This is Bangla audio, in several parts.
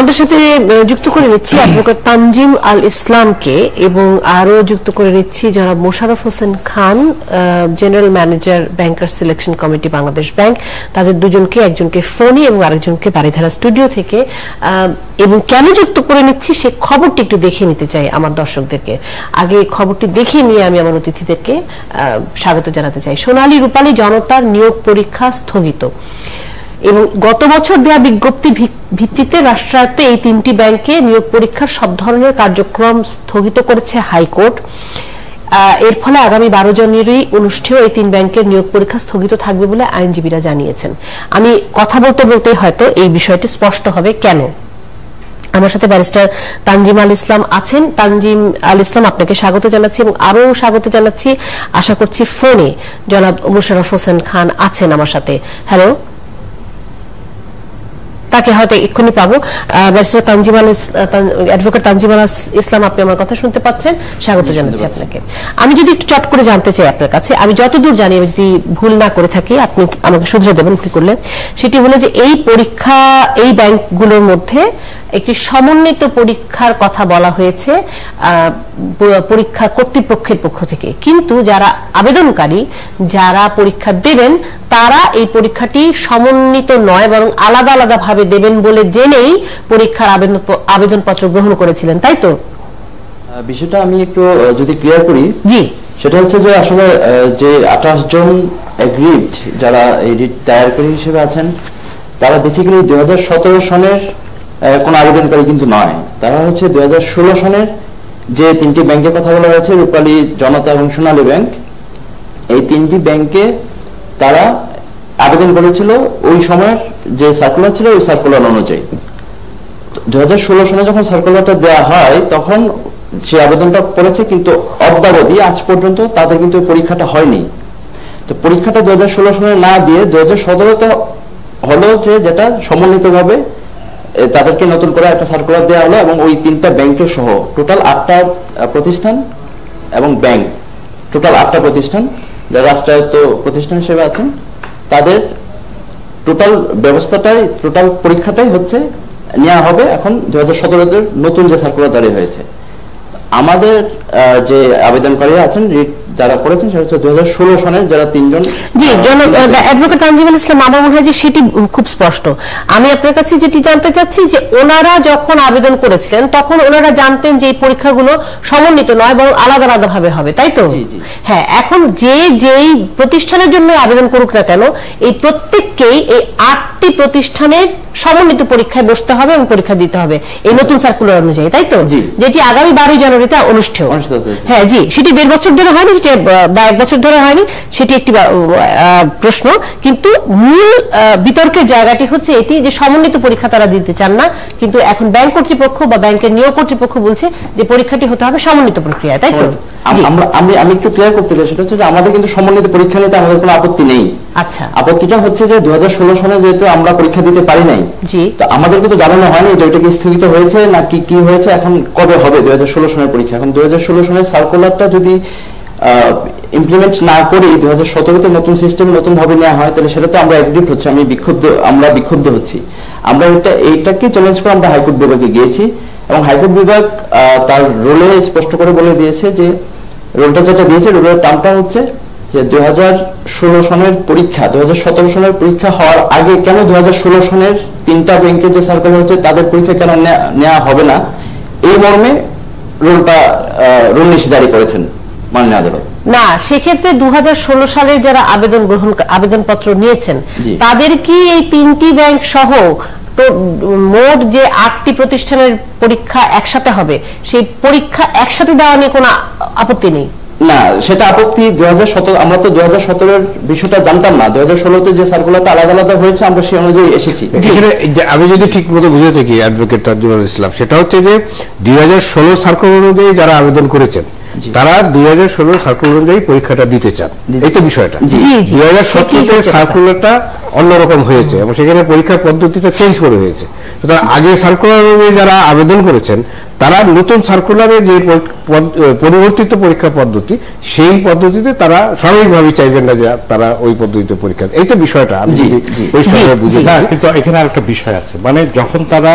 আমাদের সাথে যুক্ত করে নিচ্ছি অ্যাডভোকেট তানজিম আল ইসলামকে এবং আরও যুক্ত করে নিচ্ছি জনাব Mosharraf Hossain Khan general manager banker selection committee Bangladesh bank তাদের দুজনকে, একজনকে ফোনে এবং আরেকজনকে বাড়িধারা স্টুডিও থেকে। এবং কেন যুক্ত করে নিচ্ছি সে খবরটি একটু দেখে নিতে চাই আমার দর্শকদেরকে। আগে খবরটি দেখে নিয়ে আমি আমার অতিথিদেরকে স্বাগত জানাতে চাই। সোনালী রূপালী জনতার নিয়োগ পরীক্ষা স্থগিত। এবং গত বছর দেয়া বিজ্ঞপ্তি ভিত্তিতে রাষ্ট্রায়ত্ত এই তিনটি ব্যাংকে নিয়োগ পরীক্ষার সব ধরনের কার্যক্রম স্থগিত করেছে হাইকোর্ট। এর ফলে আগামী বারো জানুয়ারি অনুষ্ঠেয় এই তিন ব্যাংকের নিয়োগ পরীক্ষা স্থগিত থাকবে বলে আইনজীবীরা জানিয়েছেন। আমি কথা বলতে বলতে হয়তো এই বিষয়টি স্পষ্ট হবে। কেন? আমার সাথে ব্যারিস্টার তানজিম আল ইসলাম আছেন। তানজিম আল ইসলাম, আপনাকে স্বাগত জানাচ্ছি এবং আরও স্বাগত জানাচ্ছি। আশা করছি ফোনে জনাব মুশারফ হোসেন খান আছেন আমার সাথে। হ্যালো তাকে হয়তো এক্ষুনি পাবো। ব্যারিস্টার তানজিমাল অ্যাডভোকেট তানজিমাল ইসলাম আপনি আমার কথা শুনতে পাচ্ছেন স্বাগত জানাচ্ছি আপনাকে। আমি যদি একটু চট করে জানতে চাই আপনার কাছে আমি যতদূর জানি আমি যদি ভুল না করে থাকি আপনি আমাকে শুধরে দেবেন ভুল করলে। সেটি হলো যে এই পরীক্ষা এই ব্যাংকগুলোর মধ্যে একটি সমন্বিত পরীক্ষার কথা বলা হয়েছে পরীক্ষা কর্তৃপক্ষের পক্ষ থেকে। কিন্তু যারা আবেদনকারী যারা পরীক্ষা দেবেন তারা এই পরীক্ষাটি সমন্বিত নয় বরং আলাদা আলাদা ভাবে দেবেন বলে জেনেই পরীক্ষার আবেদনপত্র গ্রহণ করেছিলেন তাই তো? বিষয়টা আমি একটু যদি ক্লিয়ার করি। জি। সেটা হচ্ছে যে আসলে যে আঠাশ জন এগ্রিড যারা এই রিট দায়েরকারী হিসেবে আছেন তারা বেসিক্যালি দুই সনের কোনো আবেদনকারী কিন্তু নয়। তারা হচ্ছে দুই হাজার ষোলো সনের যে তিনটি ব্যাংকের কথা বলা হয়েছে, রূপালী জনতা এবং সোনালী ব্যাংক, এই তিনটি ব্যাংকে তারা আবেদন করেছিল ওই সময়ের যে সার্কুলার ছিল, ওই সার্কুলার অনুযায়ী। দু সনে যখন সার্কুলারটা দেওয়া হয়, তখন সে আবেদনটা করেছে, কিন্তু অদ্যাবধি আজ পর্যন্ত তাদের কিন্তু পরীক্ষাটা হয়নি। তো পরীক্ষাটা দুই হাজার ষোলো সনে না দিয়ে দু হাজার হলো যে যেটা সমন্বিতভাবে তাদেরকে নতুন করে একটা সার্কুলার দেওয়া হলো এবং ওই তিনটা ব্যাংকের সহ টোটাল আটটা প্রতিষ্ঠান এবং ব্যাংক টোটাল আটটা প্রতিষ্ঠান, যারা রাষ্ট্রায়ত্ত প্রতিষ্ঠান হিসেবে আছেন, তাদের টোটাল ব্যবস্থাটাই টোটাল পরীক্ষাটাই হচ্ছে নেওয়া হবে এখন দু হাজার সতেরোতে নতুন যে সার্কুলার জারি হয়েছে। আমাদের যে আবেদনকারী আছেন, রিট যারা করেছেন সেটা হচ্ছে দু সনের যারা তিনজন জি অ্যাডভোকেট তানজিমুল ইসলাম আমার মনে হয় যে সেটি খুব স্পষ্ট। আমি আপনার কাছে যেটি জানতে চাচ্ছি যে ওনারা যখন আবেদন করেছিলেন তখন ওনারা জানতেন যে এই পরীক্ষাগুলো সমন্বিত নয় বরং আলাদা আলাদা ভাবে হবে তাই তো? হ্যাঁ এখন যে যেই প্রতিষ্ঠানের জন্য আবেদন করুক না কেন এই প্রত্যেককেই এই আটটি প্রতিষ্ঠানের সমন্বিত পরীক্ষায় বসতে হবে এবং পরীক্ষা দিতে হবে এই নতুন সার্কুলার অনুযায়ী তাই তো? যেটি আগামী বারোই জানুয়ারিতে অনুষ্ঠেয়। হ্যাঁ জি সেটি দেড় বছর ধরে হয়নি সেটি বা এক বছর ধরে হয়নি সেটি একটি প্রশ্ন। কিন্তু মূল বিতর্কের জায়গাটি হচ্ছে এটি যে সমন্বিত পরীক্ষা তারা দিতে চান না কিন্তু এখন ব্যাংক কর্তৃপক্ষ বা ব্যাংকের নিয়োগ কর্তৃপক্ষ বলছে যে পরীক্ষাটি হতে হবে সমন্বিত প্রক্রিয়ায় তাই তো? আমি আমি একটু ক্লিয়ার করতে চাই সেটা হচ্ছে যে আমাদের কিন্তু সমন্বিত পরীক্ষা নিতে আমাদের কোনো আপত্তি নেই। আচ্ছা। আপত্তিটা হচ্ছে যে দু সালে যেহেতু আমরা পরীক্ষা দিতে পারি নাই জি। তো আমাদের কিন্তু জানানো হয়নি যে ওইটা কি স্থগিত হয়েছে না কি কি হয়েছে এখন কবে হবে দু সালের পরীক্ষা? এখন দু সালের সার্কুলারটা যদি ইমপ্লিমেন্ট না করে দু হাজার সতেরোতে নতুন সিস্টেম নতুন ভাবে নেওয়া হয়, তাহলে সেটা তো আমরা এগ্রিভ হচ্ছে, আমি বিক্ষুব্ধ, আমরা বিক্ষুব্ধ হচ্ছি। আমরা এটা, এইটাকে চ্যালেঞ্জ করে আমরা হাইকোর্ট বিভাগে গিয়েছি এবং হাইকোর্ট বিভাগ তার রোলে স্পষ্ট করে বলে দিয়েছে যে রোলটা যেটা দিয়েছে রোলের টার্মটা হচ্ছে যে দুই সনের পরীক্ষা দুই হাজার সতেরো সনের পরীক্ষা হওয়ার আগে কেন দুই হাজার ষোলো সনের তিনটা ব্যাংকের যে সার্কেল হচ্ছে, তাদের পরীক্ষা কেন নেওয়া হবে না? এই মর্মে রোলটা রোল নিষে জারি করেছেন। মাননীয় আদালত। না সেক্ষেত্রে দু সালের যারা আবেদন গ্রহণ আবেদনপত্র নিয়েছেন তাদের কি এই তিনটি ব্যাংক সহ মোট যে আটটি প্রতিষ্ঠানের পরীক্ষা একসাথে হবে সেই পরীক্ষা একসাথে দেওয়া নিয়ে কোনো আপত্তি নেই? না সেটা আপত্তি দুই আমরা তো দুই হাজার বিষয়টা জানতাম না। দুই হাজার ষোলোতে যে সার্কুলারটা আলাদা আলাদা হয়েছে আমরা সেই অনুযায়ী এসেছি। আমি যদি ঠিক মতো বুঝে থাকি অ্যাডভোকেট তাজুল ইসলাম সেটা হচ্ছে যে দুই হাজার ষোলো সার্কুলার অনুযায়ী যারা আবেদন করেছেন তারা দুই হাজার ষোলো সার্কুলার অনুযায়ী পরীক্ষাটা দিতে চান। এই তো বিষয়টা। দুই হাজার সতেরোতে সার্কুলারটা অন্যরকম হয়েছে এবং সেখানে পরীক্ষার পদ্ধতিটা চেঞ্জ করে হয়েছে। সুতরাং আগে সার্কুলার অনুযায়ী যারা আবেদন করেছেন তারা নতুন সার্কুলারে যে পরিবর্তিত পরীক্ষা পদ্ধতি সেই পদ্ধতিতে তারা স্বাভাবিকভাবে চাইবেন না যে তারা ওই পদ্ধতিতে পরীক্ষা এই তো বিষয়টা। আমি বুঝে কিন্তু এখানে আরেকটা বিষয় আছে। মানে যখন তারা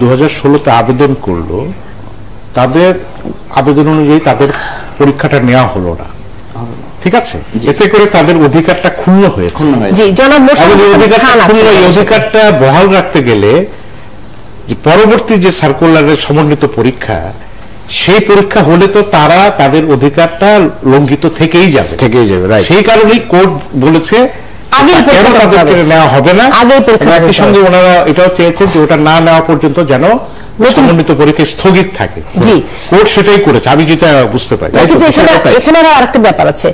দু হাজার ষোলোতে আবেদন করল তাদের আবেদন অনুযায়ী তাদের পরীক্ষাটা নেওয়া হলো না। ঠিক আছে? এতে করে তাদের অধিকারটা ক্ষুণ্ণ হয়েছে। অধিকারটা বহাল রাখতে গেলে যে পরবর্তী যে সার্কুলারের সমন্বিত পরীক্ষা সেই পরীক্ষা হলে তো তারা তাদের অধিকারটা লঙ্ঘিত থেকেই যাবে। থেকেই যাবে, সেই কারণেই কোর্ট বলেছে। নেওয়া হবে না? একই সঙ্গে ওনারা এটাও চেয়েছেন যে ওটা না নেওয়া পর্যন্ত যেন সমন্বিত পরীক্ষা স্থগিত থাকে। জি। কোর্ট সেটাই করেছে আমি যেটা বুঝতে পারি। কিন্তু এখানে আরেকটা ব্যাপার আছে।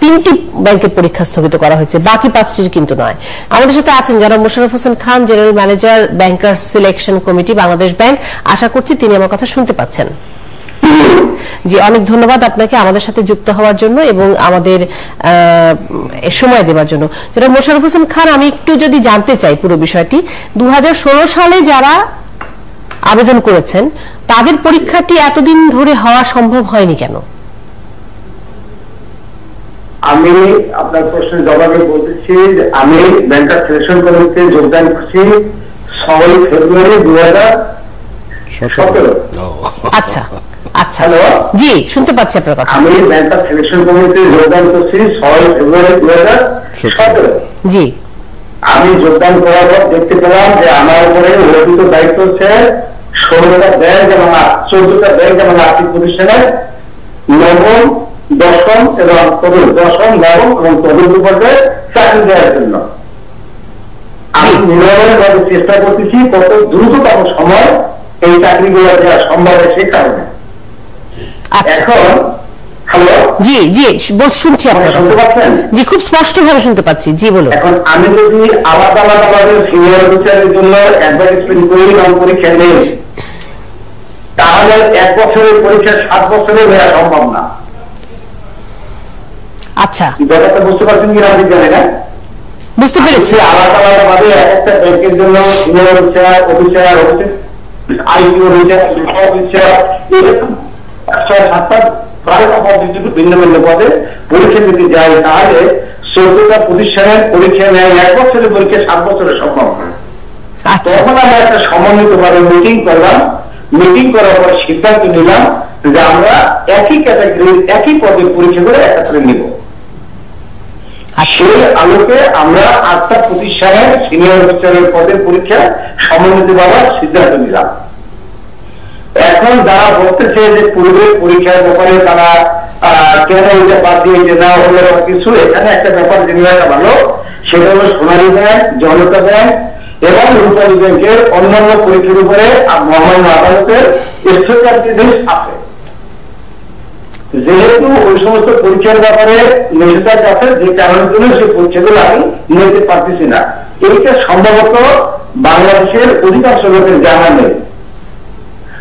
তিনটি ব্যাংকের পরীক্ষা স্থগিত করা হয়েছে বাকি পাঁচটির কিন্তু নয়। আমাদের সাথে আছেন যারা Mosharraf Hossain Khan general manager banker selection committee Bangladesh bank. আশা করছি তিনি আমার কথা শুনতে পাচ্ছেন। জি অনেক ধন্যবাদ আপনাকে আমাদের সাথে যুক্ত হওয়ার জন্য এবং আমাদের আহ, সময় দেওয়ার জন্য। যেটা মোশাররফ হোসেন খান আমি একটু যদি জানতে চাই পুরো বিষয়টি। দু হাজার ষোলো সালে যারা আবেদন করেছেন তাদের পরীক্ষাটি এতদিন ধরে হওয়া সম্ভব হয়নি কেন? আমি আপনার প্রশ্নের জবাবে বলতেছি যে আমি ব্যাংকার সিলেকশন কমিটিতে যোগদান করছি ছয় ফেব্রুয়ারি দু হাজার সতেরো। আচ্ছা আচ্ছা। জি শুনতে পাচ্ছি আপনার কথা। আমি ব্যাংকার সিলেকশন কমিটিতে যোগদান করছি ছয় ফেব্রুয়ারি দু হাজার সতেরো। জি। আমি যোগদান করার পর দেখতে পেলাম যে আমার উপরে অর্পিত দায়িত্ব হচ্ছে ষোলোটা ব্যাংক এবং চোদ্দটা ব্যাংক এবং আর্থিক প্রতিষ্ঠানের নবম দশম এবং তদুর দশম নবম এবং তদুর পর্যায়ে চাকরি দেওয়ার জন্য। আমি নিরবের চেষ্টা করতেছি কত দ্রুততম সময় এই চাকরিগুলো দেওয়া সম্ভব হয় সেই কারণে। আচ্ছা। এখন জি জি শুনছি জি খুব স্পষ্ট ভাবে শুনতে পাচ্ছি জি বলুন। এখন আমি যদি আলাদা আলাদা ভাবে সিনিয়র অফিসারের জন্য অ্যাডভার্টাইজমেন্ট করি এবং পরীক্ষা নেই তাহলে এক বছরের পরীক্ষা সাত বছরে দেওয়া সম্ভব না। আচ্ছা। ব্যাপারটা বুঝতে পারছেন কিনা আপনি জানেন না? বুঝতে পেরেছি। আলাদা আলাদা ভাবে এক একটা ব্যাংকের জন্য senior officer officer IP officer officer এরকম ছয় সাতটা প্রায় ভিন্ন ভিন্ন পদে পরীক্ষা দিতে যাই তাহলে চোদ্দটা প্রতিষ্ঠানের পরীক্ষা নেয় এক বছরের পরীক্ষা সাত বছরের সম্ভব আচ্ছা। তখন আমরা একটা সমন্বিত ভাবে মিটিং করলাম। মিটিং করার পর সিদ্ধান্ত নিলাম যে আমরা একই ক্যাটাগরির একই পদের পরীক্ষা করে একত্রে নিব। আচ্ছা। সেই আলোকে আমরা আটটা প্রতিষ্ঠানের সিনিয়র অফিসারের পদের পরীক্ষা সমন্বিত ভাবে সিদ্ধান্ত নিলাম। এখন যারা বলতেছে যে পূর্বের পরীক্ষার ব্যাপারে তারা কেন এটা বাদ দিয়ে যে না হলো কিছু, এখানে একটা ব্যাপার জেনে ভালো, সেটা হলো সোনালী ব্যাংক, জনতা ব্যাংক এবং রূপালী ব্যাংকের অন্যান্য পরীক্ষার উপরে মহামান্য আদালতের স্থগিতাদেশ আছে। যেহেতু ওই সমস্ত পরীক্ষার ব্যাপারে নিষেধাজ্ঞা আছে, যে কারণের জন্য সেই পরীক্ষাগুলো আমি নিতে পারতেছি না। এইটা সম্ভবত বাংলাদেশের অধিকাংশ লোকের জানা নেই।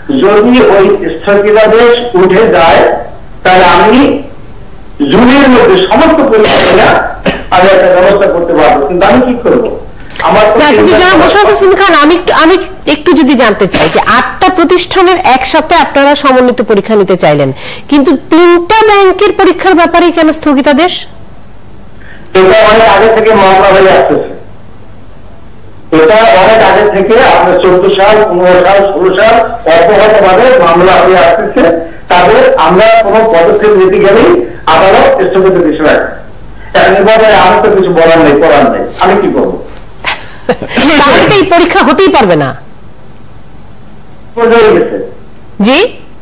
যদি ওই স্থগিতাদেশ উঠে যায় তাহলে আমি জুনের মধ্যে সমস্ত পরীক্ষা আমি একটা ব্যবস্থা করতে পারব। কিন্তু আমি কি করব? একটু- আমি একটু যদি জানতে চাই যে আটটা প্রতিষ্ঠানের একসাথে আপনারা সমন্বিত পরীক্ষা নিতে চাইলেন কিন্তু তিনটা ব্যাংকের পরীক্ষার ব্যাপারে কেন স্থগিতাদেশ? এটা অনেক আগে থেকে মামলা হয়ে আসতেছে। এটা অনেক আগে থেকে আপনার চোদ্দ সাল পনেরো সাল ষোলো সাল অব্যাহত ভাবে মামলা হয়ে আসতেছে। তাদের আমরা কোনো পদক্ষেপ নিতে গেলেই আদালত স্থগিত রাখে এখন এবারে আমার তো কিছু বলার নেই করার নেই। আমি কি করব? তাহলে এই পরীক্ষা হতেই পারবে না। জি?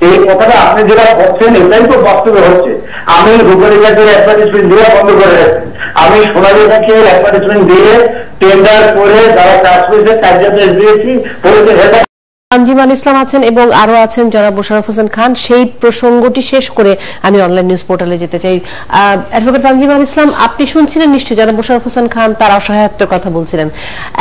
এই কথাটা আপনি যেটা বলছেন, এটাই তো বাস্তবে হচ্ছে। আমি রূপালী ব্যাংকের অ্যাডভার্টাইজমেন্ট দেওয়া বন্ধ করে রাখছি আমি সোনালী ব্যাংকের অ্যাডভার্টাইজমেন্ট দিয়ে টেন্ডার করে যারা কাজ করেছে, কার্যাদেশ দিয়েছি পরীক্ষা হেঁটে তানজিম আল ইসলাম আছেন এবং আরও আছেন যারা মোশাররফ হোসেন খান। সেই প্রসঙ্গটি শেষ করে আমি অনলাইন নিউজ পোর্টালে যেতে চাই। অ্যাডভোকেট তানজিম ইসলাম, আপনি শুনছিলেন নিশ্চয়ই যারা মোশাররফ হোসেন খান তার অসহায়ত্বের কথা বলছিলেন।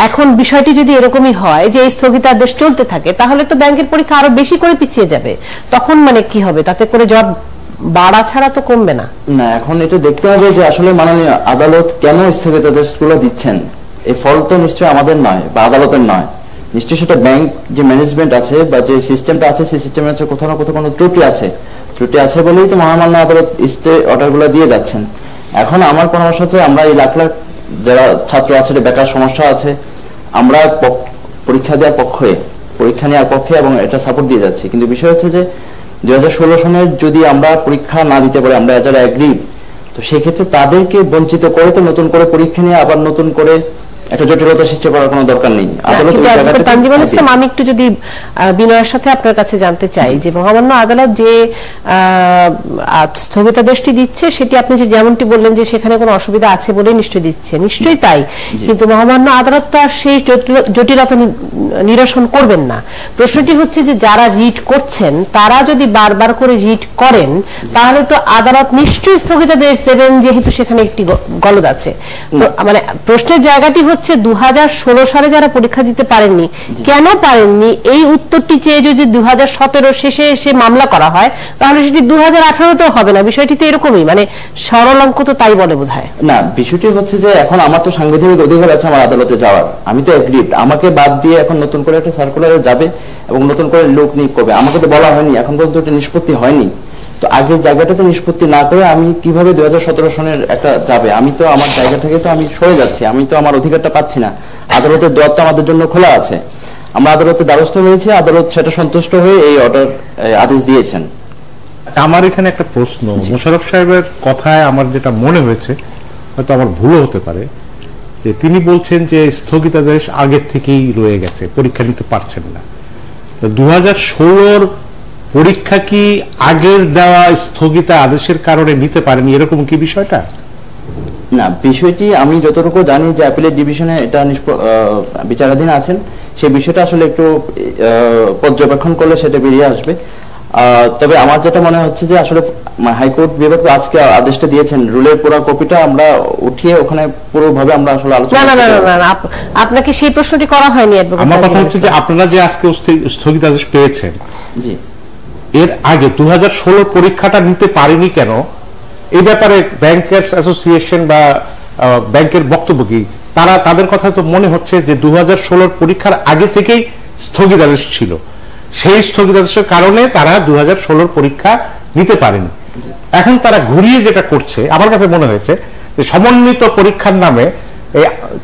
এখন বিষয়টি যদি এরকমই হয় যে এই স্থগিতাদেশ চলতে থাকে, তাহলে তো ব্যাংকের পরীক্ষা আরও বেশি করে পিছিয়ে যাবে। তখন মানে কি হবে? তাতে করে জব বাড়া ছাড়া তো কমবে না। না, এখন এটা দেখতে হবে যে আসলে মাননীয় আদালত কেন স্থগিতাদেশগুলো দিচ্ছেন। এই ফল তো নিশ্চয় আমাদের নয় বা আদালতের নয়। নিশ্চয়ই সেটা ব্যাংক যে ম্যানেজমেন্ট আছে বা যে সিস্টেমটা আছে, সেই সিস্টেমের আছে কোথাও না কোথাও কোনো ত্রুটি আছে। ত্রুটি আছে বলেই তো মহামান্য আদালত স্টে অর্ডারগুলো দিয়ে যাচ্ছেন। এখন আমার পরামর্শ হচ্ছে আমরা এই লাখ লাখ যারা ছাত্র আছে বেকার সমস্যা আছে, আমরা পরীক্ষা দেওয়ার পক্ষে, পরীক্ষা নেওয়ার পক্ষে এবং এটা সাপোর্ট দিয়ে যাচ্ছি। কিন্তু বিষয় হচ্ছে যে দুই হাজার ষোলো সনের যদি আমরা পরীক্ষা না দিতে পারি, আমরা যারা অ্যাগ্রিভ তো সেক্ষেত্রে তাদেরকে বঞ্চিত করে তো নতুন করে পরীক্ষা নিয়ে আবার নতুন করে একটা জটিলতা সৃষ্টি করার কোনো দরকার নেই। আদালত কিন্তু ওই তানজিমুল হ্যাঁ, ইসলাম আমি একটু যদি বিনয়ের সাথে আপনার কাছে জানতে চাই যে মহামান্য আদালত যে স্থগিতাদেশটি দিচ্ছে সেটি আপনি যে যেমনটি বললেন যে সেখানে কোনো অসুবিধা আছে বলে নিশ্চয়ই দিচ্ছে। নিশ্চয়ই তাই। কিন্তু মহামান্য আদালত তো আর সেই জটিলতা নিরসন করবেন না। প্রশ্নটি হচ্ছে যে যারা রিট করছেন তারা যদি বারবার করে রিট করেন তাহলে তো আদালত নিশ্চয়ই স্থগিতাদেশ দেবেন যেহেতু সেখানে একটি গলদ আছে। মানে প্রশ্নের জায়গাটি হচ্ছে দুহাজার ষোলো সালে যারা পরীক্ষা দিতে পারেননি কেন পারেননি? এই উত্তরটি চেয়ে যদি দুহাজার সতেরো শেষে এসে মামলা করা হয় তাহলে সেটি দু হাজার হবে না। বিষয়টি তো এরকমই মানে সরল অঙ্ক তো তাই বলে বোধ হয় না বিষয়টি হচ্ছে যে এখন আমার তো সাংবিধানিক অধিকার আছে আমার আদালতে যাওয়ার। আমি তো এগ্রিড আমাকে বাদ দিয়ে এখন নতুন করে একটা সার্কুলারে যাবে এবং নতুন করে লোক নিয়োগ করবে। আমাকে তো বলা হয়নি এখন পর্যন্ত এটা নিষ্পত্তি হয়নি। তো আগের জায়গাটাতে নিষ্পত্তি না করে আমি কীভাবে দুই হাজার সতেরো সনের একটা যাবে? আমি তো আমার জায়গা থেকে তো আমি সরে যাচ্ছি। আমি তো আমার অধিকারটা পাচ্ছি না। আদালতের দ্বার তো আমাদের জন্য খোলা আছে। আমরা আদালতে দ্বারস্থ হয়েছি। আদালত সেটা সন্তুষ্ট হয়ে এই অর্ডার আদেশ দিয়েছেন। আমার এখানে একটা প্রশ্ন। মোশারফ সাহেবের কথায় আমার যেটা মনে হয়েছে হয়তো আমার ভুলও হতে পারে যে তিনি বলছেন যে স্থগিতাদেশ আগের থেকেই রয়ে গেছে পরীক্ষা নিতে পারছেন না। দু হাজার ষোলোর পরীক্ষা কি আগের দেওয়া স্থগিতা আদেশের কারণে নিতে পারেনি? এরকম কি বিষয়টা? না বিষয়টি আমি যতটুকু জানি যে অ্যাপিলেট ডিভিশনে এটা বিচারাধীন আছেন। সেই বিষয়টা আসলে একটু পর্যবেক্ষণ করলে সেটা বেরিয়ে আসবে। তবে আমার যেটা মনে হচ্ছে যে আসলে হাইকোর্ট বিভাগ আজকে আদেশটা দিয়েছেন। রুলের পুরো কপিটা আমরা উঠিয়ে ওখানে পুরোভাবে আমরা আসলে আলোচনা না না না, না, আপনাকে সেই প্রশ্নটি করা হয়নি আমার কথা হচ্ছে যে আপনারা যে আজকে স্থি- স্থগিতাদেশ পেয়েছেন জি। এর আগে দু হাজার পরীক্ষাটা নিতে পারেনি কেন? এই ব্যাপারে ব্যাংকার্স অ্যাসোসিয়েশন বা ব্যাংকের বক্তব্য কি? তারা, তাদের কথা তো মনে হচ্ছে যে দু হাজার পরীক্ষার আগে থেকেই স্থগিতাদেশ ছিল। সেই স্থগিতাদেশের কারণে তারা দু হাজার পরীক্ষা নিতে পারেনি। এখন তারা ঘুরিয়ে যেটা করছে, আমার কাছে মনে হয়েছে যে সমন্বিত পরীক্ষার নামে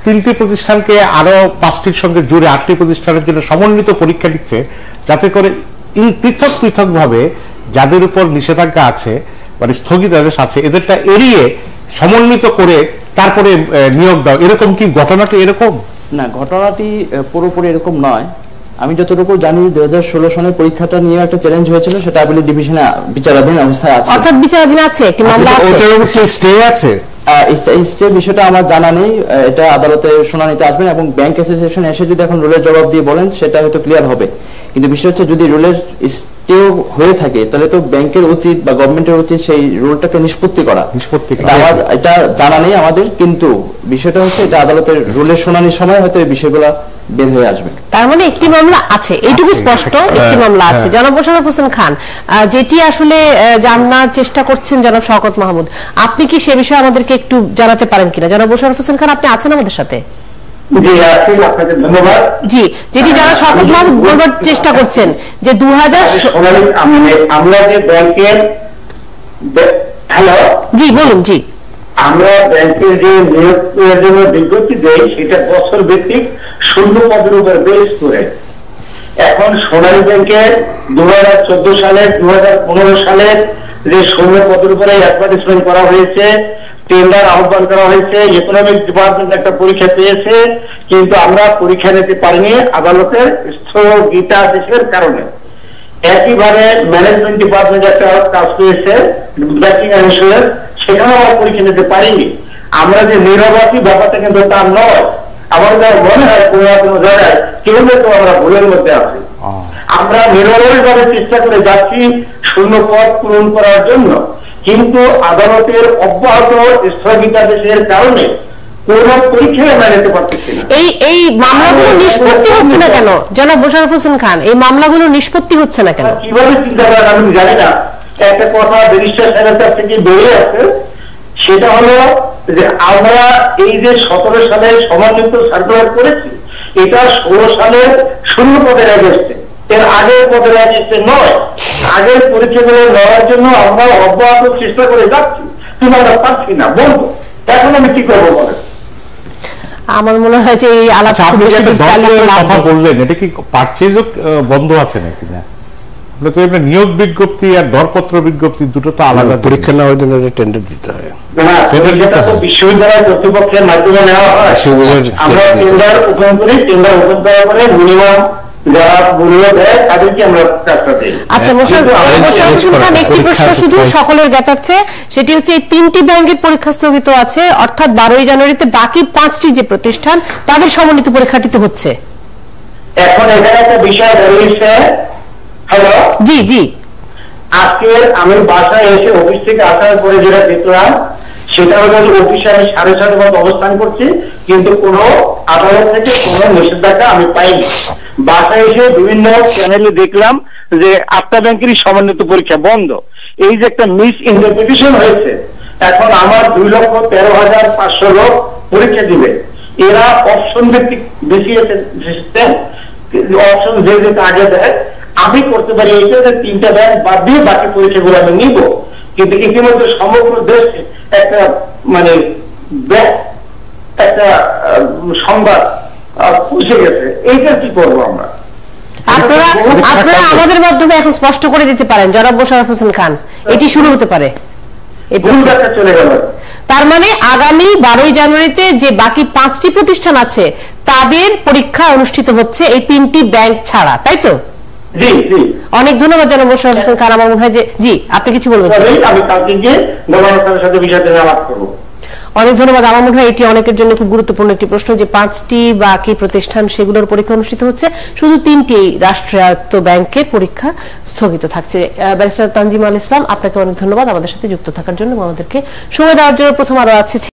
তিনটি প্রতিষ্ঠানকে আরও পাঁচটির সঙ্গে জুড়ে আটটি প্রতিষ্ঠানের জন্য সমন্বিত পরীক্ষা দিচ্ছে যাতে করে এই পৃথক পৃথক ভাবে যাদের উপর নিষেধাজ্ঞা আছে মানে স্থগিতাদেশ আছে এদেরটা এড়িয়ে সমন্বিত করে তারপরে নিয়োগ দাও। এরকম কি ঘটনাটা এরকম? না ঘটনাটি পুরোপুরি এরকম নয়। আমি যতটুকু জানি দুই হাজার ষোলো সনের পরীক্ষাটা নিয়ে একটা চ্যালেঞ্জ হয়েছিল সেটা অ্যাপিলেট ডিভিশনে বিচারাধীন অবস্থায় আছে। অর্থাৎ বিচারাধীন আছে একটি মামলা আছে। ওটার উপর স্টে আছে? বিষয়টা আমার জানা নেই। এটা আদালতে শুনানিতে আসবেন এবং ব্যাংক অ্যাসোসিয়েশন এসে যদি এখন রুলের জবাব দিয়ে বলেন সেটা হয়তো ক্লিয়ার হবে। কিন্তু বিষয় হচ্ছে যদি রুলের স্টে হয়ে থাকে তাহলে তো ব্যাংকের উচিত বা গভর্নমেন্টের উচিত সেই রুলটাকে নিষ্পত্তি করা। নিষ্পত্তি এটা জানা নেই আমাদের কিন্তু বিষয়টা হচ্ছে এটা আদালতের রুলের শুনানির সময় হয়তো এই বিষয়গুলো বের হয়ে আসবে। তার মানে একটি মামলা আছে। এইটুকু স্পষ্ট একটি মামলা আছে। জনাব মোশাররফ হোসেন খান যেটি আসলে জানার চেষ্টা করছেন জনাব শওকত মাহমুদ আপনি কি সে বিষয়ে আমাদেরকে একটু জানাতে পারেন কিনা? জনাব মোশাররফ হোসেন খান আপনি আছেন আমাদের সাথে? জি আছি আপনাকে ধন্যবাদ। জি যেটি যারা শওকত মাহমুদ বলবার চেষ্টা করছেন যে দু আমরা যে ব্যাংকের হ্যালো? জি বলুন জি। আমরা ব্যাংকের যে নিয়োগের জন্য বিজ্ঞপ্তি দেই, সেটা বছর ভিত্তিক শূন্য পদের উপর বেস করে। এখন সোনালী ব্যাংকের দু হাজার চোদ্দ সালের দু হাজার পনেরো সালের যে শূন্য পদের উপরে অ্যাডভার্টিসমেন্ট করা হয়েছে টেন্ডার আহ্বান করা হয়েছে ইকোনমিক ডিপার্টমেন্ট একটা পরীক্ষা পেয়েছে, কিন্তু আমরা পরীক্ষা নিতে পারিনি আদালতের স্থগিতাদেশের কারণে। একইভাবে ম্যানেজমেন্ট ডিপার্টমেন্ট একটা কাজ পেয়েছে, ব্যাংকিং ইন্স্যুরেন্স সেখানে আমরা পরীক্ষা নিতে পারিনি। আমরা যে নিরবাচী ব্যাপারটা কিন্তু তা নয়। আমার যা মনে হয় কোনো না কোনো জায়গায় কেউ তো আমরা ভুলের মধ্যে আছি। আমরা নিরবয় ভাবে চেষ্টা করে যাচ্ছি শূন্য পদ পূরণ করার জন্য। কিন্তু আদালতের অব্যাহত স্থগিতাদেশের কারণে কোন পরীক্ষায় আমরা নিতে পারতেছি না। এই এই মামলাগুলো নিষ্পত্তি হচ্ছে না কেন? জনাব মোশাররফ হোসেন খান এই মামলাগুলো নিষ্পত্তি হচ্ছে না কেন? কীভাবে চিন্তা করেন আমি জানি না। একটা কথা ব্যারিস্টার সাহেবের কাছ থেকে বেরিয়ে আছে সেটা হলো যে আমরা এই যে সতেরো সালে সমন্বিত সার্কুলার করেছি এটা ষোলো সালের শূন্য পদের এগেস্টে এর আগের পদের এগেস্টে নয়। আগের পরীক্ষাগুলো নেওয়ার জন্য আমরা অব্যাহত চেষ্টা করে যাচ্ছি কিন্তু আমরা পাচ্ছি না। বলব এখন আমি কি করব বলেন? আমার মনে হয় যে এই আলাপ আচ্ছা কথা বললেন এটা কি পারচেজও বন্ধ আছে নাকি? না নিয়োগ বিজ্ঞপ্তি আর দরপত্র বিজ্ঞপ্তি দুটো তো আলাদা পরীক্ষা নেওয়ার জন্য টেন্ডার দিতে হয়। বিশ্ববিদ্যালয় কর্তৃপক্ষের মাধ্যমে নেওয়া হয়। আমরা টেন্ডার ওপেন করি টেন্ডার ওপেন করার পরে মিনিমাম আচ্ছা মোশাররফ কিন্তু আমাদের মোশাররফ হোসেন খান একটি প্রশ্ন শুধু সকলের জ্ঞাতার্থে সেটি হচ্ছে এই তিনটি ব্যাংকের পরীক্ষা স্থগিত আছে অর্থাৎ বারোই জানুয়ারিতে বাকি পাঁচটি যে প্রতিষ্ঠান তাদের সমন্বিত পরীক্ষাটিতে হচ্ছে। এখন এখানে একটা বিষয় রয়েছে হ্যালো জি জি। আজকে আমি বাসায় এসে অফিস থেকে আসার পরে যেটা দেখলাম সেটা হলো যে অফিসে আমি সাড়ে মতো অবস্থান করছি কিন্তু কোনো আদালত থেকে কোনো নিষেধাজ্ঞা আমি পাইনি। বাসায় এসে বিভিন্ন চ্যানেলে দেখলাম যে আটটা ব্যাংকেরই সমন্বিত পরীক্ষা বন্ধ। এই যে একটা মিস ইন্টারপ্রিটেশন হয়েছে এখন আমার দুই লক্ষ তেরো হাজার পাঁচশো লোক পরীক্ষা দিবে। এরা অপশন ভিত্তিক বেশি সিস্টেম অপশন যে যেটা আগে দেয় আমি করতে পারি এটা তিনটা ব্যাংক বাদ দিয়ে বাকি পরীক্ষাগুলো আমি নিব। কিন্তু ইতিমধ্যে সমগ্র দেশে একটা মানে একটা সংবাদ পৌঁছে গেছে। এইটা কি করব আমরা? আপনারা আপনারা আমাদের মাধ্যমে এখন স্পষ্ট করে দিতে পারেন জনাব মোশাররফ হোসেন খান। এটি শুরু হতে পারে। চলে গেল। তার মানে আগামী বারোই জানুয়ারিতে যে বাকি পাঁচটি প্রতিষ্ঠান আছে তাদের পরীক্ষা অনুষ্ঠিত হচ্ছে এই তিনটি ব্যাংক ছাড়া তাই তো? অনেক ধন্যবাদ জনাব মোশাররফ হোসেন খান। আমার মনে হয় যে জি আপনি কিছু বলবেন। আমি কালকে গিয়ে গভর্নর সাথে বিষয়টা আলাপ করব। অনেক ধন্যবাদ। আমার মনে হয় এটি অনেকের জন্য খুব গুরুত্বপূর্ণ একটি প্রশ্ন যে পাঁচটি বাকি প্রতিষ্ঠান সেগুলোর পরীক্ষা অনুষ্ঠিত হচ্ছে। শুধু তিনটি রাষ্ট্রায়ত্ত ব্যাংকের পরীক্ষা স্থগিত থাকছে। ব্যারিস্টার তানজিম ইসলাম আপনাকে অনেক ধন্যবাদ আমাদের সাথে যুক্ত থাকার জন্য আমাদেরকে সময় দেওয়ার জন্য প্রথম আরও আছে।